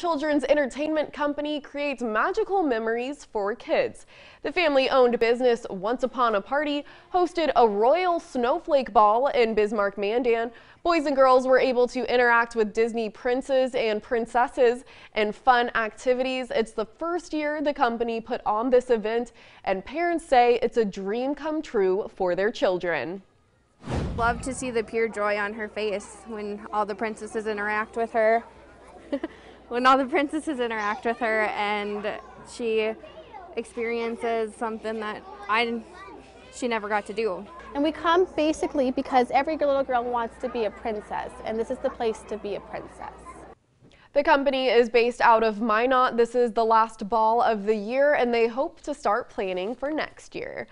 children's entertainment company creates magical memories for kids. The family-owned business Once Upon a Party hosted a royal snowflake ball in Bismarck Mandan. Boys and girls were able to interact with Disney princes and princesses and fun activities. It's the first year the company put on this event and parents say it's a dream come true for their children. Love to see the pure joy on her face when all the princesses interact with her. when all the princesses interact with her and she experiences something that I she never got to do. And we come basically because every little girl wants to be a princess, and this is the place to be a princess. The company is based out of Minot. This is the last ball of the year, and they hope to start planning for next year.